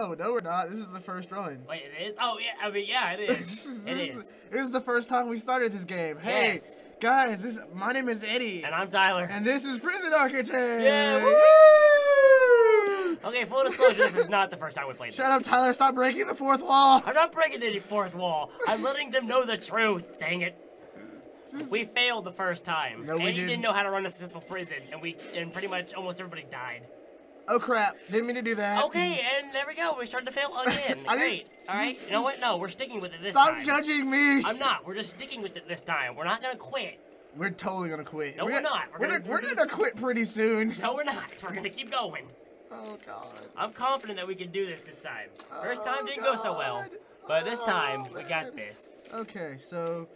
Oh no, we're not. This is the first run. Wait, it is? Oh, yeah. I mean, yeah, it is. this, is. is, it this is. is- this is the first time we started this game. Hey, Yes. guys, this my name is Eddie, And I'm Tyler. and this is Prison Architect. Yeah, Woo! Okay, full disclosure, this is not the first time we played Shut this. up, Tyler! Stop breaking the fourth wall. I'm not breaking any fourth wall. I'm letting them know the truth. Dang it. Just- We failed the first time. No, we didn't. didn't know how to run a successful prison, and we and pretty much almost everybody died. Oh crap! Didn't mean to do that. Okay, and there we go. We started to fail again. Great. All right. just- You know what? No, we're sticking with it this Stop time. Stop judging me. I'm not. We're just sticking with it this time. We're not gonna quit. We're totally gonna quit. No, we're gonna- not. We're We're, gonna- we're we're gonna- gonna quit pretty soon. No, we're not. We're gonna keep going. Oh god. I'm confident that we can do this this time. First time Oh, didn't go so well, God. but this time Oh, we got this. Okay, so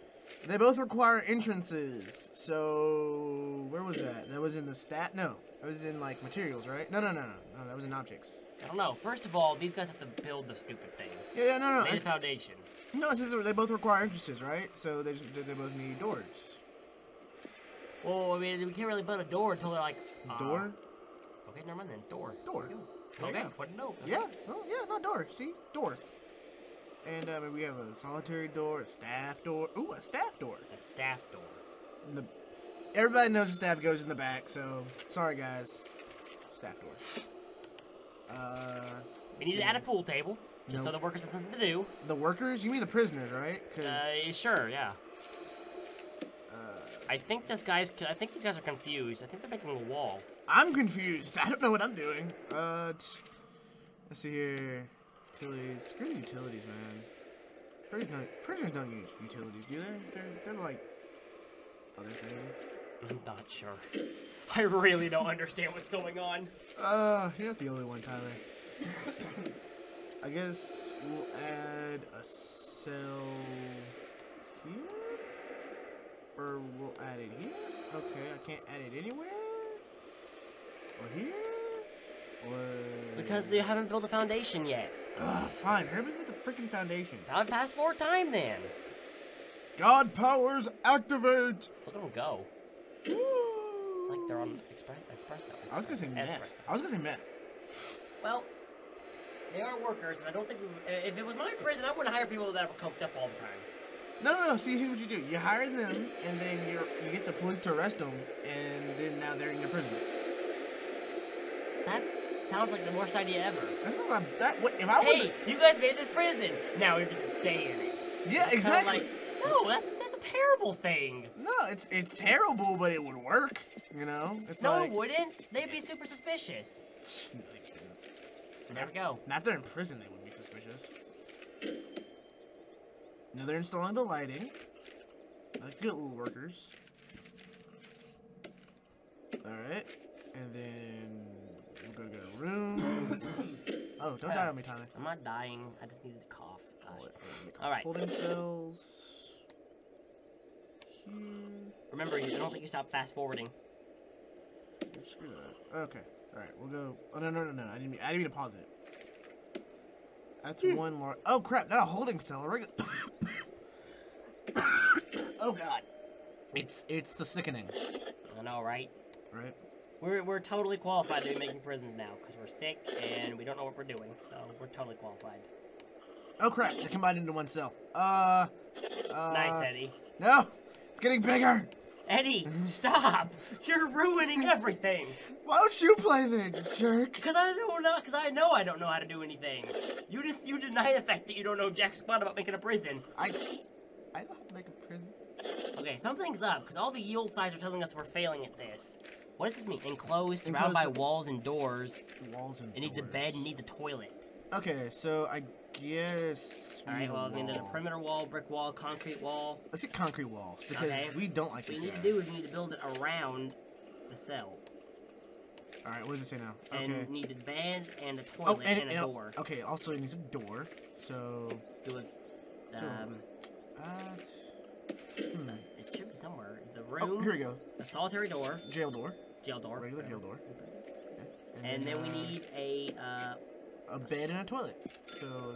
they both require entrances. So where was that? That was in the stat. No, that was in like materials, right? No, no, no, no, no. That was in objects. I don't know. First of all, these guys have to build the stupid thing. Yeah, yeah, no, no. It's, foundation. no, it's just they both require entrances, right? So they just, they both need doors. Well, I mean, we can't really build a door until they're like uh, Door? Okay, never mind then. Door. Door. There you go. There you Okay, go. put. Yeah. Oh, yeah. Not door. See, door. And uh, we have a solitary door, a staff door. Ooh, a staff door. A staff door. And the, everybody knows the staff goes in the back, so sorry guys. Staff door. Uh, We need to add a pool table, just so the workers have something to do. the workers? You mean the prisoners, right? Because Uh, sure, yeah. uh, I think this guy's. I think these guys are confused. I think they're making a wall. I'm confused. I don't know what I'm doing. Uh, let's see here. Utilities. Screw utilities, man. Prisoners don't, prisoners don't use utilities, do they? They're, they're like other things. I'm not sure. I really don't understand what's going on. Uh, you're not the only one, Tyler. I guess we'll add a cell here? Or we'll add it here? Okay, I can't add it anywhere? Or here? Or... Because they haven't built a foundation yet. Ugh, fine, hurry up with the freaking foundation. Now fast forward time then. God powers activate! Look at them go. Woo! It's like they're on express espresso. I was gonna say meth. Espresso. I was gonna say meth. Well, they are workers, and I don't think we would, uh, if it was my prison, I wouldn't hire people that were coked up all the time. No, no, no. See, here's what you do. You hire them, and then you you get the police to arrest them, and then now they're in your prison. That sounds like the worst idea ever. This is not that. What if I was? Hey, you guys made this prison. Now you're gonna stay in it. yeah, Kinda exactly. Like, no, that's that's a terrible thing. no, it's it's terrible, but it would work. You know, it's No, like. it wouldn't. They'd be super suspicious. No, they couldn't. There we go. Now, if they're in prison, they would be suspicious. Now they're installing the lighting. Like good little workers. Alright. And then we'll go to rooms. oh, don't die on me, Tyler. I'm not dying. I just needed to cough. Gosh. All right. Holding cells. Here. Remember, you I don't think you stop fast forwarding. Screw that. Okay. Alright, we'll go. Oh, no, no, no, no. I didn't mean, I didn't mean to pause it. That's hmm. one large. Oh, crap. Not a holding cell. A regular. oh, God. It's it's the sickening, I know, right? right? We're, we're totally qualified to be making prisons now because we're sick and we don't know what we're doing, so we're totally qualified. Oh, crap. They're combined into one cell. Uh. uh nice, Eddie. No! It's getting bigger! Eddie, stop! You're ruining everything. Why don't you play then, jerk? Because I don't know. Because I know I don't know how to do anything. You just you deny the fact that you don't know jack squat about making a prison. I. I know how to make a prison. Okay, something's up because all the yield signs are telling us we're failing at this. What does this mean? Enclosed, surrounded by walls and doors. Walls and It needs a bed. and needs a toilet. Okay, so I guess. All right. need a Well, I mean, there's a perimeter wall, brick wall, concrete wall. Let's get concrete walls because Okay. we don't like What we need to do is we need to build it around the cell, All right, what does it say now? and Okay. need a bed and a Oh, toilet and, and, and a door. okay. Also, it needs a door. So, Let's do it. Um, uh, hmm, it should be somewhere. The room. Oh, here we go. A solitary door, jail door. Jail door. Regular jail door. And then we uh, need a uh, a bed and a toilet. So,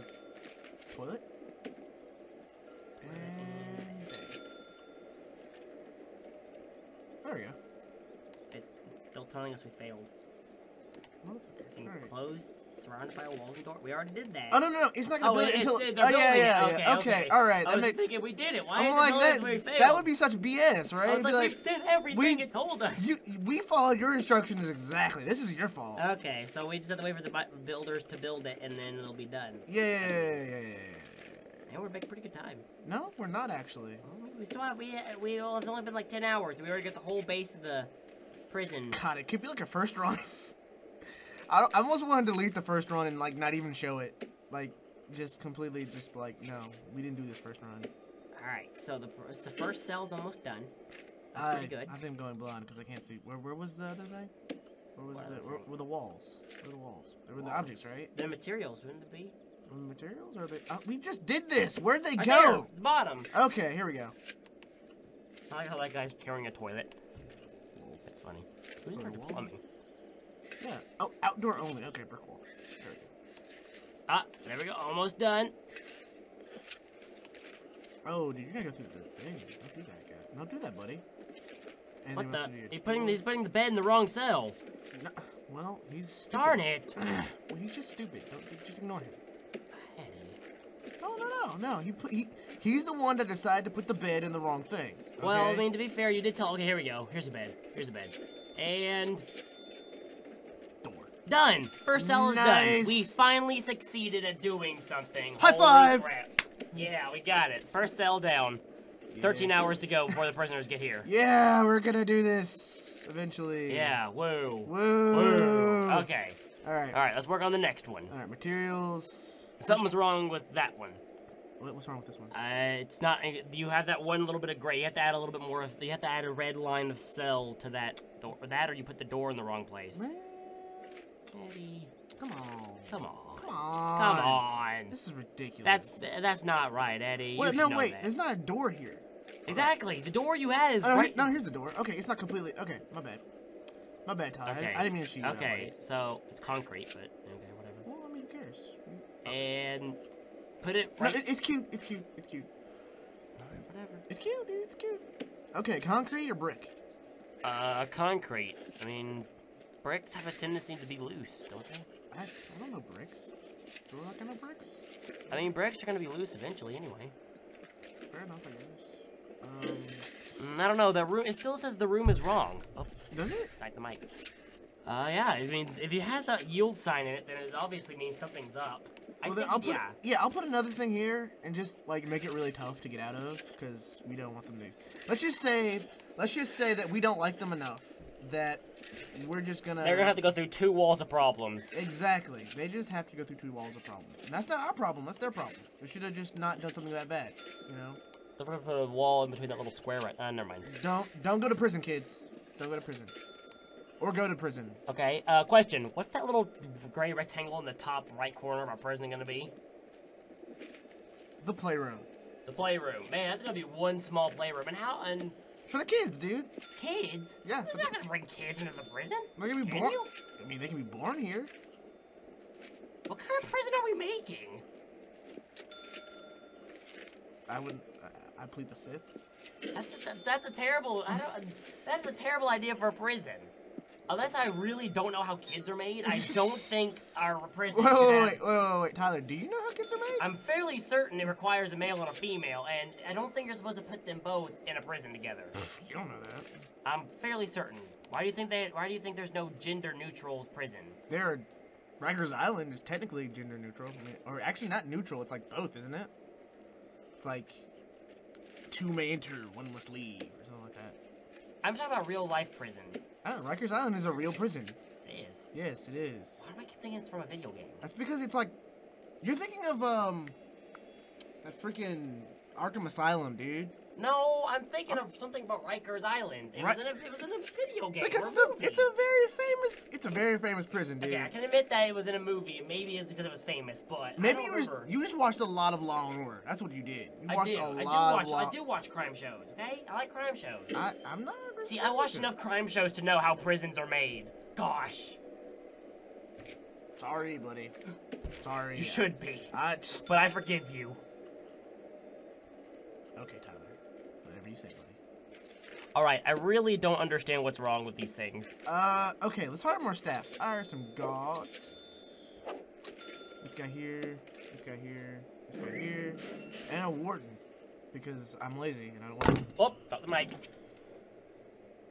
toilet. And bed. There we go. it, it's still telling us we failed. Enclosed, surrounded by walls and door. We already did that. Oh no no no! It's not gonna Oh, build it until. oh yeah it. yeah okay, yeah. Okay, all right. I was makes. thinking we did it. Why I'm like that. we failed? That would be such BS, I right? was like, like, we did everything we- it told us. you, we followed your instructions exactly. This is your fault. Okay, so we just have to wait for the builders to build it, and then it'll be done. yeah, yeah, yeah, yeah, yeah, yeah. And we're making pretty good time. No, we're not actually. We still have we we all, it's only been like ten hours. We already got the whole base of the prison. God, it could be like a first run. I, I almost want to delete the first run and like not even show it. Like, just completely just like, no, we didn't do this first run. All right, so the, so first cell's almost done. That's I, pretty good. I think I'm going blind because I can't see. Where where was the other thing? Where was What the where were the walls? Where were the walls? They were the objects, right? The materials wouldn't it be? The materials or they? Oh, we just did this. Where'd they Right go? there, the bottom. Okay, here we go. I like how that guy's carrying a toilet. That's funny. Who's For in the charge wall? of plumbing? Yeah. Oh, outdoor only. Okay, brick wall. There we go. Ah, there we go. Almost done. Oh, dude, you're gonna go through the thing. Don't do that, guy. Don't do that, buddy. And What the? wants to He's putting he's putting the bed in the wrong cell. No, well, he's stupid. Darn it. well, he's just stupid. Don't just ignore him. Hey. No, no, no, no. He put he he's the one that decided to put the bed in the wrong thing. Well, I mean, to be fair, you did tell. Okay, here we go. Here's a bed. Here's a bed. And. Done. First cell is done. We finally succeeded at doing something. High Holy five. crap. Yeah, we got it. First cell down. 13 Yeah. hours to go before the prisoners get here. Yeah, we're gonna do this eventually. Yeah, woo. Woo. Woo. Okay. All right. All right, let's work on the next one. All right. Materials. Something's wrong with that one. What's wrong with this one? Uh, it's not. You have that one little bit of gray. You have to add a little bit more of. You have to add a red line of cell to that door. Or that, or you put the door in the wrong place. Man, Eddie, come on. come on. Come on. Come on. This is ridiculous. That's that's not right, Eddie. Wait, no, wait. that. There's not a door here. Exactly. The door you had is Oh, no, right. no, here's the door. Okay, it's not completely. Okay, my bad. My bad, Tyler. Okay. I, I didn't mean to shoot you. Okay, so it's concrete, but okay, whatever. Well, I mean, who cares? And put it No, right. it, it's cute. It's cute. It's cute. whatever. It's cute, dude. It's cute. Okay, concrete or brick? Uh, concrete. I mean, bricks have a tendency to be loose, don't they? I, I don't know bricks. Do I like know bricks? I mean, bricks are gonna be loose eventually, anyway. Fair enough, I guess. Um, Mm, I don't know. The room. It still says the room is wrong. Oh, does it? smack the mic. Uh, yeah. I mean, if it has that yield sign in it, then it obviously means something's up. I Well, think, I'll put yeah. yeah, I'll put another thing here and just like make it really tough to get out of because we don't want them to. Let's just say, let's just say that we don't like them enough that we're just gonna. They're gonna have to go through two walls of problems. Exactly. They just have to go through two walls of problems. And that's not our problem. That's their problem. We should have just not done something that bad. You know. So we're gonna put a wall in between that little square right. Uh, never mind. Don't don't go to prison, kids. Don't go to prison. Or go to prison. Okay. Uh, question. What's that little gray rectangle in the top right corner of our prison gonna be? The playroom. The playroom. Man, that's gonna be one small playroom. And how? And For the kids, dude. kids? Yeah, You're not the- gonna bring kids into the prison. They're gonna be born. I mean, they can be born here. What kind of prison are we making? I wouldn't. I, I plead the fifth. That's a, that's a terrible. I don't. That's a terrible idea for a prison. Unless I really don't know how kids are made, I don't think our prison Wait, wait, wait, wait, wait, Tyler. Do you know how kids are made? I'm fairly certain it requires a male and a female, and I don't think you're supposed to put them both in a prison together. you don't know that. I'm fairly certain. Why do you think they? Why do you think there's no gender neutral prison? There are. Rikers Island is technically gender neutral, or actually not neutral. It's like both, isn't it? It's like two may enter, one must leave, or something like that. I'm talking about real life prisons. I. Rikers Island is a real prison. It is. Yes, it is. Why do I keep thinking it's from a video game? That's because it's like you're thinking of um that freaking Arkham Asylum, dude. No, I'm thinking of something about Rikers Island. It, Right. was, in a, it was in a video game. Because it's a movie. it's a very famous it's a very famous prison, dude. Okay, I can admit that it was in a movie. Maybe it's because it was famous, but I Maybe you just you just watched a lot of Law and Order. That's what you did. You I watched do. a I do watch. of Law. I do watch crime shows. Okay, I like crime shows. I, I'm not. See, I watched enough crime shows to know how prisons are made. Gosh, Sorry, buddy. Sorry. you should be, I, but I forgive you. okay, Tyler. Whatever you say, buddy. All right, I really don't understand what's wrong with these things. Uh, okay, let's hire more staffs. Hire some guards. This guy here, this guy here, this guy here, and a warden. Because I'm lazy and I don't want. Oh, drop the mic.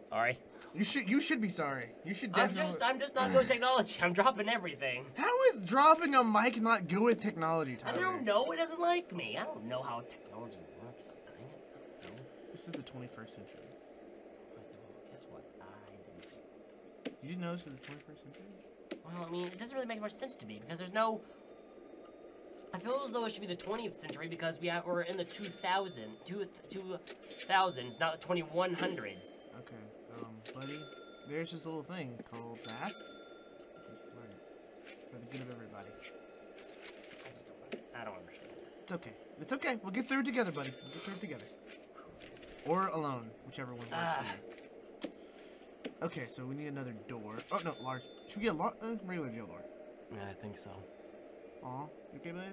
Sorry. You should. You should be sorry. You should I'm just, I'm just not good with technology. I'm dropping everything. How is dropping a mic not good with technology, I don't know. It doesn't like me. I don't know how technology works. Dang it. I don't know. This is the 21st century. Guess what? I didn't. You didn't know this is the 21st century? Well, I mean, it doesn't really make much sense to me because there's no. I feel as though it should be the 20th century because we have, we're in the 2000, 2000s, not the 2100s. Um, buddy, there's this little thing called math. Just learn it. For the good of everybody. I just don't, I don't understand. It's okay. It's okay. We'll get through it together, buddy. We'll get through it together. Or alone, whichever one works Ah. for you. Okay, so we need another door. Oh, no, large. Should we get a uh, regular jail door? Yeah, I think so. Aw, you okay, bud?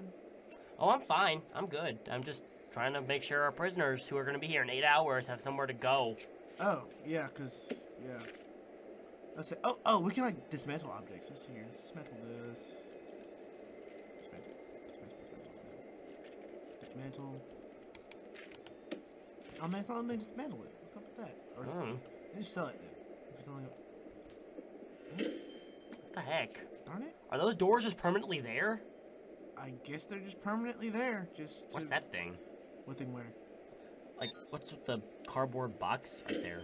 Oh, I'm fine. I'm good. I'm just trying to make sure our prisoners who are going to be here in eight hours have somewhere to go. Oh, yeah, because, yeah. Let's say, oh, oh, we can, like, dismantle objects. Let's see here. Dismantle this. Dismantle. Dismantle. Dismantle. dismantle. Oh, man, I thought I may dismantle it. What's up with that? Or Hmm. just sell it then. If you're it. What the heck? Darn it. Are those doors just permanently there? I guess they're just permanently there. Just What's that thing? What thing where? Like, what's with the cardboard box right there?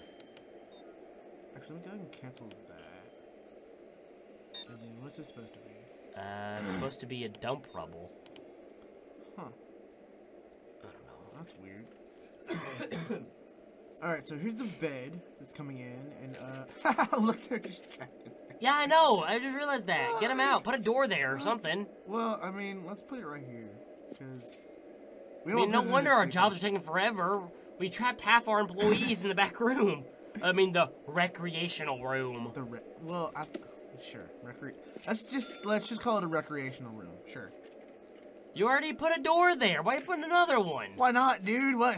Actually, let me go ahead and cancel that. And then what's this supposed to be? Uh, it's supposed to be a dump rubble. Huh. I don't know. That's weird. Alright, so here's the bed that's coming in, and uh, look, they're distracted. Yeah, I know. I just realized that. Get him out. Put a door there or something. Well, I mean, let's put it right here, because we I mean, no wonder our jobs are taking forever. We trapped half our employees in the back room. I mean, the recreational room. The re- well, I, sure, recre- Let's just let's just call it a recreational room. Sure. You already put a door there. Why you putting another one? Why not, dude? What?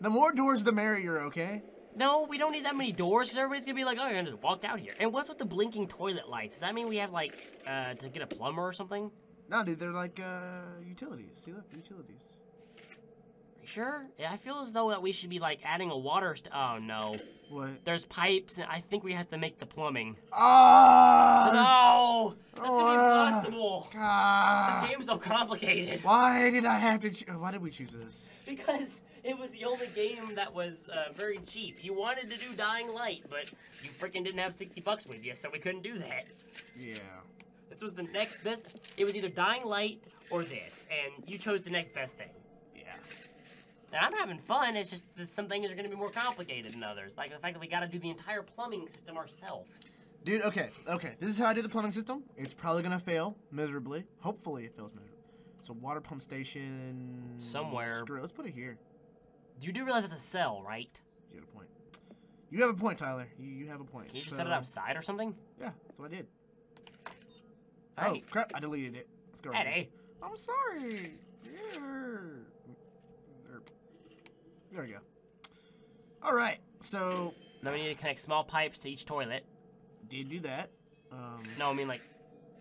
The more doors, the merrier. Okay. No, we don't need that many doors because everybody's gonna be like, oh, you're gonna just walk out here. And what's with the blinking toilet lights? Does that mean we have like uh, to get a plumber or something? No, dude, they're like uh utilities. See, look, utilities. Sure? Yeah, I feel as though that we should be like adding a water. St- oh no, What? there's pipes, and I think we have to make the plumbing. Ah! No, that's gonna be Oh, impossible. God. This game's so complicated. Why did I have to? Why did we choose this? Because it was the only game that was uh, very cheap. You wanted to do Dying Light, but you freaking didn't have 60 bucks with you, so we couldn't do that. Yeah. This was the next best. It was either Dying Light or this, and you chose the next best thing. Yeah. And I'm having fun. It's just that some things are going to be more complicated than others, like the fact that we got to do the entire plumbing system ourselves. Dude, okay, okay. This is how I do the plumbing system. It's probably gonna fail miserably. Hopefully, it fails miserably. So water pump station Somewhere. Screw it. Let's put it here. Do you do realize it's a cell, right? You have a point. You have a point, Tyler. You, you have a point. Can you just So- set it outside or something? Yeah, that's what I did. All right. Oh crap! I deleted it. Let's go. right Eddie. here. I'm sorry. Here. There. We go. All right. So Now we need to connect small pipes to each toilet. did do that. Um. No, I mean like.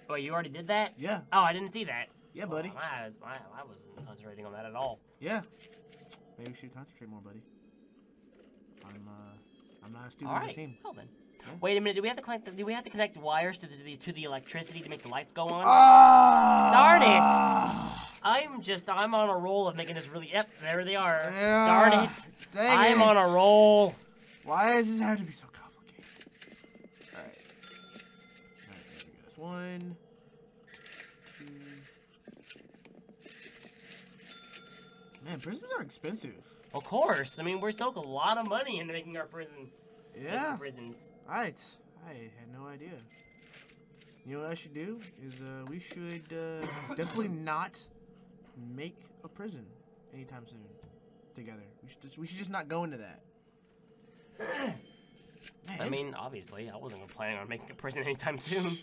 Oh, you already did that? Yeah. Oh, I didn't see that. Yeah, buddy. Oh, I, was, I, I wasn't concentrating on that at all. Yeah. Maybe we should concentrate more, buddy. I'm uh, I'm not as stupid All as I right. seem. Well then. Wait a minute. Do we have to connect? The, do we have to connect wires to the to the electricity to make the lights go on? Ah! Darn it! I'm just I'm on a roll of making this really. Yep, there they are. Darn it! I'm on a roll. Why does this have to be so complicated? All right. All right, there we go. One, two. Man, prisons are expensive. Of course. I mean, we're soak a lot of money into making our prison. Yeah. Prisons. Right. I had no idea. You know what I should do is uh, we should uh, definitely not make a prison anytime soon together. We should just we should just not go into that. Man, I mean, obviously, I wasn't planning on making a prison anytime soon.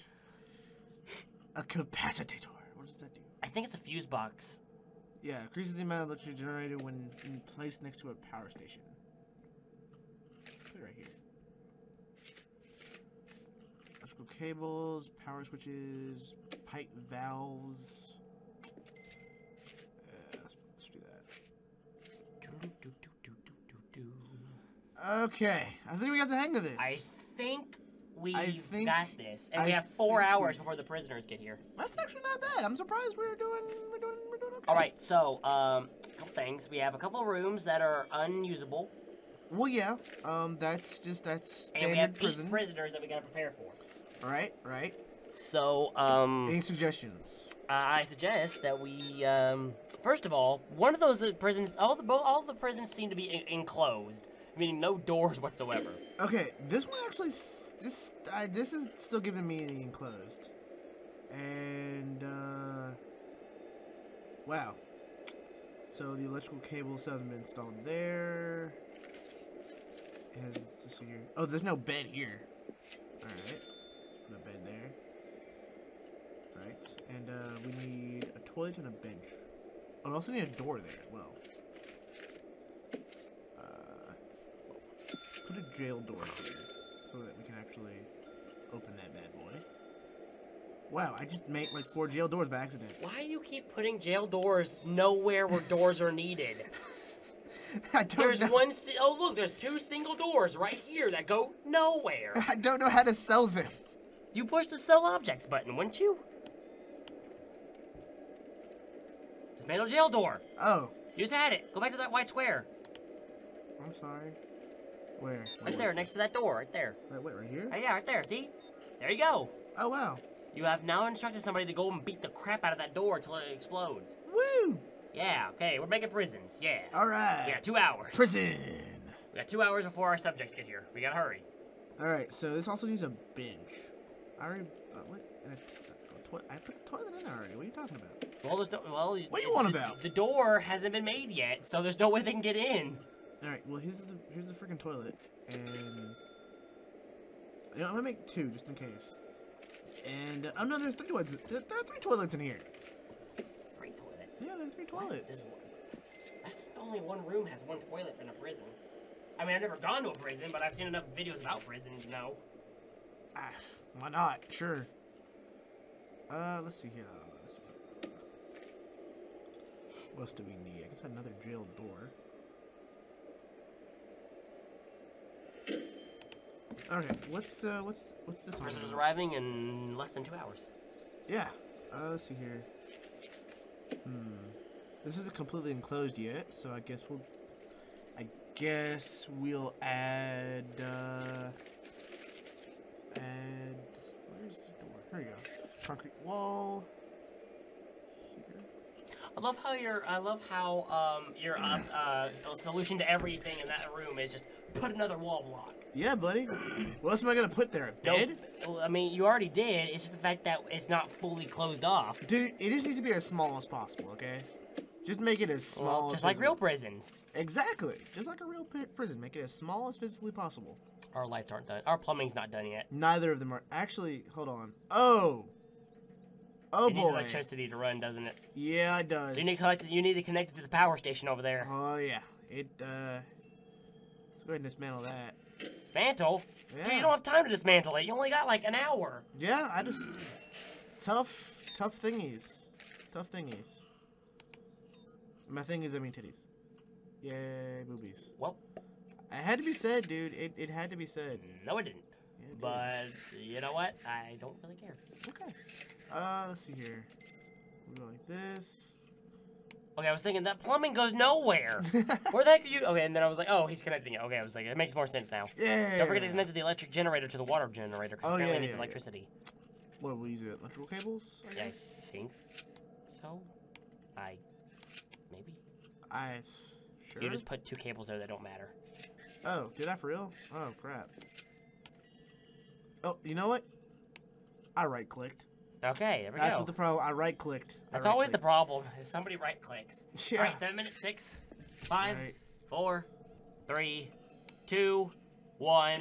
a capacitator. What does that do? I think it's a fuse box. Yeah, increases the amount of electricity generated when in placed next to a power station. actually right here. Electrical cables, power switches, pipe valves. Uh, let's, let's do that. Okay, I think we got the hang of this. I think we think- got this, and we have four hours before the prisoners get here. That's actually not bad. I'm surprised we're doing we're doing we're doing okay. All right, so um, couple things. We have a couple of rooms that are unusable, Well, yeah. Um, that's just that's and we have prison. prisoners that we gotta prepare for. Right, right. So, um, Any suggestions? I suggest that we, um, first of all, one of those uh, prisons, all the all the prisons seem to be en- enclosed, meaning no doors whatsoever. Okay, this one actually this uh, this is still giving me the enclosed, and uh, wow. So the electrical cables haven't been installed there. It has. Oh, there's no bed here. All right, no bed there. Right, and uh, we need a toilet and a bench. Oh, we also need a door there as well. Uh, put a jail door here so that we can actually open that bad boy. Wow, I just made like four jail doors by accident. Why do you keep putting jail doors nowhere where doors are needed? I don't There's know. one. Si- oh, look, there's two single doors right here that go nowhere. I don't know how to sell them. You push the sell objects button, wouldn't you? Dismantle jail door. Oh, You just had it. Go back to that white square. I'm sorry. Where? Right there, next to that door, right there. Wait, wait, right here? Oh, yeah, right there. See? There you go. Oh wow. You have now instructed somebody to go and beat the crap out of that door until it explodes. Woo! Yeah, okay, we're making prisons. Yeah. All right. We got two hours. Prison. We got two hours before our subjects get here. We gotta hurry. All right, so this also needs a bench. I already. Uh, what? And a, a toi- I put the toilet in there already. What are you talking about? Well, there's no. Well, What do you want the- about? The door hasn't been made yet, so there's no way they can get in. All right. Well, here's the here's the freaking toilet, and you know, I'm gonna make two just in case. And uh, oh no, there's three toilets. There, are three toilets in here. Three toilets. Yeah, there's three toilets. I think only one room has one toilet in a prison. I mean, I've never gone to a prison, but I've seen enough videos about prisons to know. Ah, why not? Sure. Uh, let's see here. Let's see. What else do we need? I guess another jail door. Okay, what's uh, what's what's this one? Prisoners arriving in less than two hours. Yeah. Uh, let's see here. Hmm. This isn't completely enclosed yet, so I guess we'll. I guess we'll add. Uh, add. Where's the door? There you go. Concrete wall. Here. I love how your I love how um your uh, uh solution to everything in that room is just put another wall block. Yeah, buddy. what else am I gonna put there? A Nope. bed? Well, I mean, you already did. It's just the fact that it's not fully closed off. Dude, it just needs to be as small as possible, okay? Just make it as small Well, as just like real prisons. Exactly. Just like a real prison. Make it as small as physically possible. Our lights aren't done. Our plumbing's not done yet. Neither of them are actually. Hold on. Oh. Oh it needs boy. electricity to run, doesn't it? Yeah, it does. So you need to collect, you need to connect it to the power station over there. Oh yeah. It. uh... Let's go ahead and dismantle that. Dismantle? Dude, Yeah. you don't have time to dismantle it. You only got like an hour. Yeah, I just. Tough, tough thingies. Tough thingies. My thingies, I mean titties. Yay, boobies. Well, It had to be said, dude. It, it had to be said. no, it didn't. Yeah, it did. But you know what? I don't really care. Okay. Uh, let's see here. We go like this. Okay, I was thinking that plumbing goes nowhere. Where the heck are you? Okay, and then I was like, oh, he's connecting it. Okay, I was like, it makes more sense now. Yeah. Don't forget to connect the electric generator to the water generator because Oh, apparently yeah, it needs yeah, yeah. electricity. What will we use? It electrical cables? I Yeah, I think so. I maybe I. Sure. you just put two cables there that don't matter. Oh, did I for real? Oh crap. Oh, you know what? I right clicked. Okay, there we That's go. what the problem. I right clicked. That's always the problem. Is somebody right clicks. Yeah. All right, seven minutes, six, five, Right. four, three, two, one,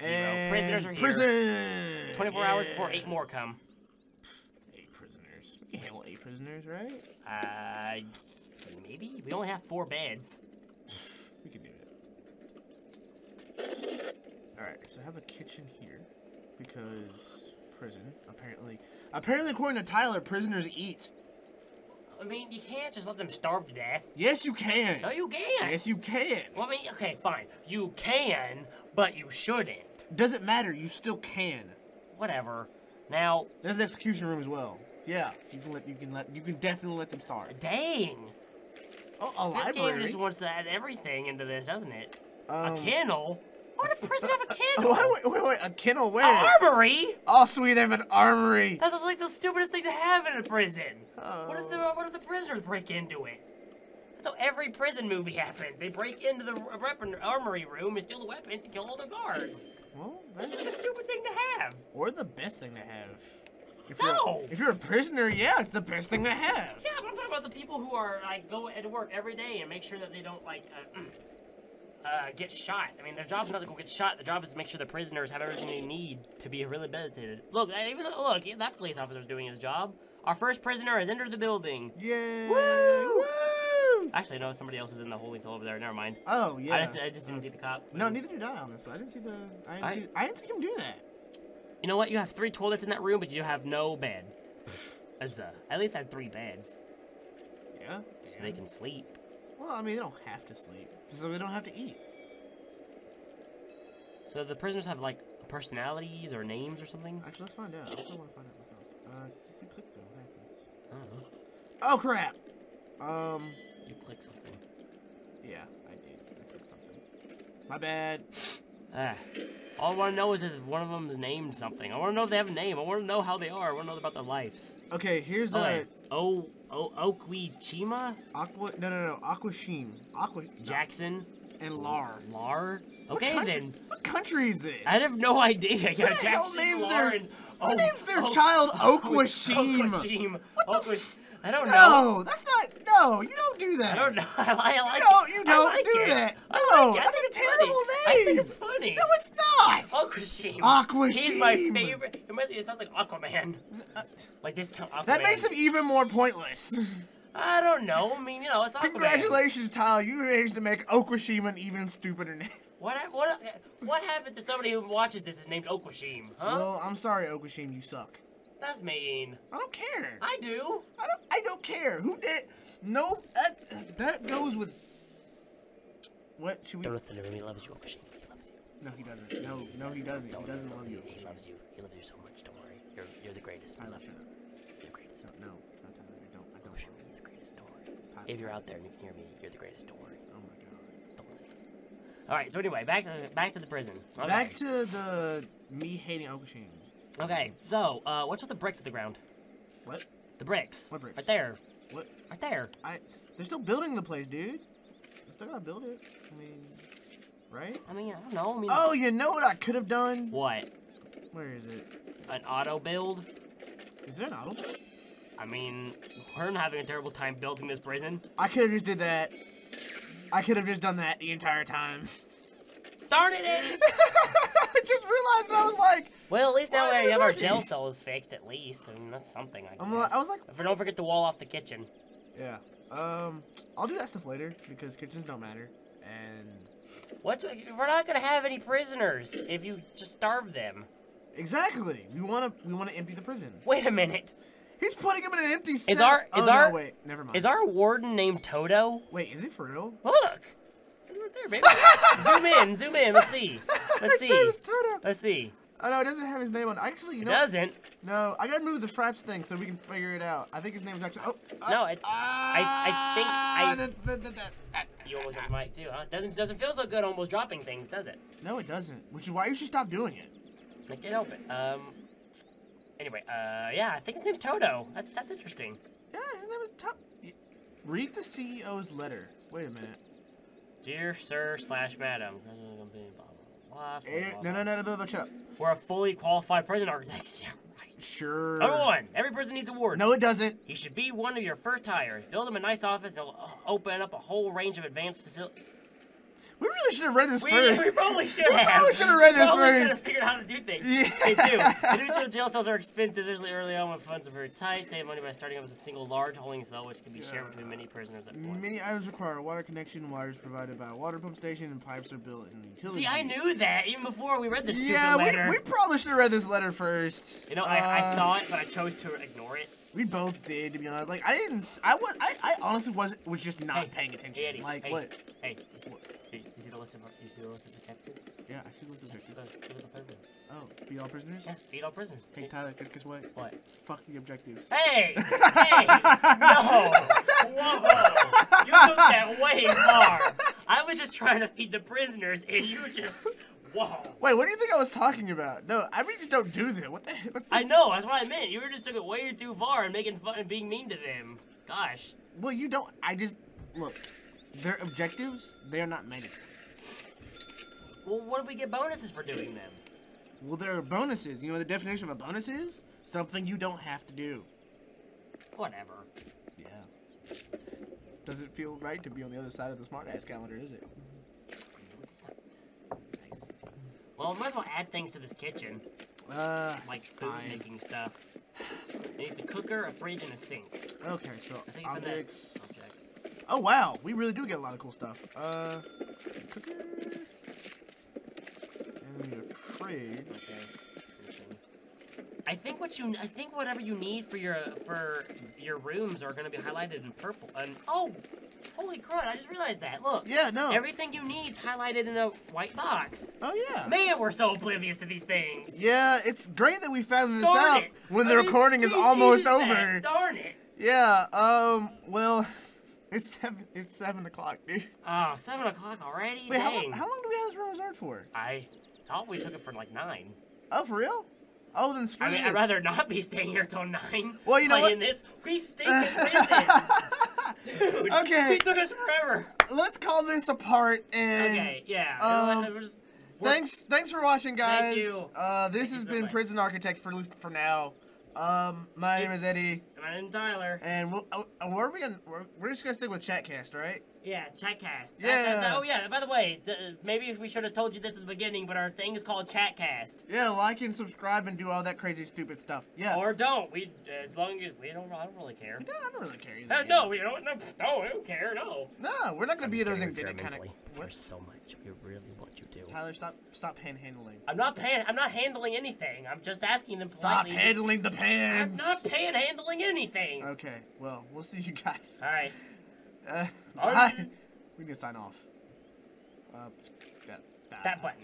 zero. Prisoners are here. Prison. 24 hours before eight more come. Eight prisoners. We can handle eight prisoners, right? Uh, maybe we only have four beds. We can do it. Alright, so I have a kitchen here because prison apparently apparently according to Tyler, prisoners eat. I mean, you can't just let them starve to death. Yes, you can. No, you can't. Yes, you can. Well, I mean, okay, fine. You can, but you shouldn't. Doesn't matter. You still can. Whatever. Now, There's an execution room as well. Yeah, you can let you can let you can definitely let them starve. dang. Oh, a This game just wants to add everything into this, doesn't it? Um, a kennel? Why would a prison have a Oh, kennel? wait, wait, wait, a kennel where? An armory? Oh, sweet, they have an armory. That's just like the stupidest thing to have in a prison. What if the Oh. what if the prisoners break into it? That's how every prison movie happens. They break into the weapon armory room and steal the weapons and kill all the guards. Well, That's like a stupid thing to have. or the best thing to have. If No. You're, if you're a prisoner, yeah, it's the best thing to have. Yeah, but I'm talking about the people who are like go to work every day and make sure that they don't like uh, uh, get shot. I mean, their job is not to go get shot. Their job is to make sure the prisoners have everything they need to be rehabilitated. Look, even look, that police officer's doing his job. Our first prisoner has entered the building. Yeah. Woo! Woo! Actually, no, somebody else is in the holding cell over there. Never mind. Oh yeah. I just, I just didn't see the cop. no, neither did I. Honestly, I didn't see the. I didn't, I- see, I didn't see him do that. You know what? You have three toilets in that room, but you have no bed. As uh, at least have three beds Yeah. so they can sleep. Well, I mean, they don't have to sleep, so they don't have to eat. So the prisoners have like personalities or names or something. Actually, let's find out. I want to find out myself. Uh, if we click them, what happens? I don't know. Oh crap! Um, You click something. yeah, I did. I clicked something. My bad. Ah. All I want to know is if one of them's named something. I want to know if they have a name. I want to know how they are. I want to know about their lives. Okay, here's Oh, wait. Oh, oh, Okwichima? Aqua. No, no, no. Aquashim. Aqua. Jackson? And Lar. Lar? What Okay, country- then. What country is this? I have no idea. Yeah, the hell Jackson, names Lar, their- and- who oh, names their oh, child Okwashim? Okwashim. What the I don't know. No, that's not. No, you don't do that. I don't know. I, like don't- it. you don't like do it. that. I No, like. That's a terrible funny. I think name. it's funny. No, it's not. Aquashim. Aquashim. He's my favorite. It, reminds me, it sounds like Aquaman. Uh, like discount Aquaman. That makes him even more pointless. I don't know. I mean, you know, it's Aquaman. Congratulations, Tyler. You managed to make Okwashim an even stupider name. What what what happens to somebody who watches this is named Okwashim? Huh? Well, I'm sorry, Okwashim. You suck. That's mean. I don't care. I do. I don't. I don't care. Who did? No. That that goes with. What should we? Don't listen to him. He loves you, Okwashim. He loves you. No, he doesn't. No, no, he doesn't. He doesn't love you. He loves you. He loves you so much. Don't worry. You're you're the greatest. I Tyler, love you. You're the greatest. No, no, no, Tyler. I don't. I don't. Okwashim, you're the greatest. Don't worry. Tyler, If you're out there and you can hear me, you're the greatest. Don't worry. Oh my god. Don't listen. All right. So anyway, back to back to the prison. Okay. Back to the me hating Okwashim. Okay. So uh, what's with the bricks at the ground? What? The bricks. What bricks? Right there. What? Right there. I. They're still building the place, dude. They're still gonna build it. I mean, right? I mean, I don't know. I mean, Oh, you know what I could have done? what? Where is it? An auto build? Is there an auto build? I mean, we're having a terrible time building this prison. I could have just did that. I could have just done that the entire time. Darn it, Eddie! I just realized, and I was like, Well, at least now we have our jail cells fixed, at least. I mean, that's something, I guess. I'm like, I was like, If we don't forget to wall off the kitchen. yeah. Um, I'll do that stuff later because kitchens don't matter. And What's, we're not gonna have any prisoners if you just starve them. exactly, we want to we want to empty the prison. Wait a minute. He's putting him in an empty cell. our- oh, is no, our- wait, never mind. Is our warden named Toto? wait, is he for real? Look! Right there, baby. zoom in, zoom in. Let's see. Let's see. is. Let's see. Oh no, it doesn't have his name on. Actually, you It know, doesn't. no, I gotta move the fraps thing so we can figure it out. I think his name is actually. Oh, uh, No, it- I- I think I- that- that- that- You almost dropped the mic too, huh? Doesn't doesn't feel so good almost dropping things, does it? No, it doesn't. Which is why you should stop doing it. I can't help it. Um. Anyway, uh, yeah, I think his name's Toto. That's that's interesting. Yeah, his name is Top. Read the CEO's letter. Wait a minute. Dear sir slash madam. Eh, no, no, no, no, no, no, shut up. We're a fully qualified prison architect. Yeah, right. Sure. Number one, every person needs a warden. No, it doesn't. He should be one of your first hires. Build him a nice office, and he'll uh, open up a whole range of advanced facilities. We really should have read this We, first. we probably should We have. probably should have read We this probably should have figured out how to do things. Yeah. Okay, two. Individual jail cells are expensive, usually early on when funds are very tight. Save money by starting up with a single large holding cell, which can be shared between many prisoners at once. Many items require a water connection. Wires provided by a water pump station, and pipes are built in utility. See, I knew that even before we read stupid Yeah, letter. we, we probably should have read this letter first. you know, I, I Uh, saw it, but I chose to ignore it. We both did, to be honest. Like I didn't. I was. I, I honestly wasn't. Was just not Hey, paying attention. Hey, Eddie, like hey, what? Hey, see, hey, you see the you see the detectives? Yeah, I see the Look, objective. at the third one. Oh, be all prisoners. Yeah, feed all prisoners. Hey Tyler, guess what? What? Fuck the objectives. Hey! Hey! No! Whoa! You took that way far. I was just trying to feed the prisoners, and you just. Whoa! Wait, what do you think I was talking about? No, I mean just don't do that. What the? The I know, that's what I meant. You were just took it way too far and making fun and being mean to them. Gosh. Well, you don't. I just look. Their objectives, they are not mandatory. Well, what if we get bonuses for doing them? Well, there are bonuses. You know what the definition of a bonus is? Something you don't have to do. Whatever. Yeah. Doesn't feel right to be on the other side of the smartass calendar, is it? Nice. Well, we might as well add things to this kitchen, Uh, like food Fine. making stuff. It needs a cooker, a fridge, and a sink. okay, so I think objects. Objects. Oh wow, we really do get a lot of cool stuff. Uh, cooker. And we need a fridge. Okay. I think what you, I think whatever you need for your for your rooms are gonna be highlighted in purple. And oh, holy crud! I just realized that. Look. Yeah, no. Everything you need's highlighted in a white box. oh yeah. Man, we're so oblivious to these things. Yeah, it's great that we found this Darn out it. when I the mean, recording is almost needed that? over. Darn it. Yeah. Um. Well, it's seven. It's seven o'clock, dude. Oh, seven o'clock already. Wait, how, how long do we have this room reserved for? I thought we took it for like nine. Oh, for real? Oh, then screw I mean, this. I'd rather not be staying here till nine. Well, you know playing what? this. We stink in. Dude, Okay. It took us forever. Let's call this a part and. Okay, yeah. Um, we're- Thanks, thanks for watching, guys. Thank you. Uh, this Thank you has so been much. Prison Architect for at least for now. Um, my name is Eddie, And My name's Tyler. and we'll, uh, where are we gonna? We're, we're just gonna stick with Chattcast, right? Yeah, Chattcast. That- Yeah. that- that- oh yeah. By the way, th- maybe we should have told you this at the beginning, but our thing is called Chattcast. Yeah, like and subscribe and do all that crazy stupid stuff. Yeah. Or don't. We as long as we don't. I don't really care. no, I don't really care either. Uh, no, we don't. No, no, I don't care. No. No, we're not gonna be those Care indignant kind of. immensely. Care so much. We really want you to. Tyler, stop, stop panhandling. I'm not pan. I'm not handling anything. I'm just asking them to Stop politely. handling the pans. I'm pans. not panhandling anything. Okay, well, we'll see you guys. All right. Uh. We need to sign off. Uh, that, That button.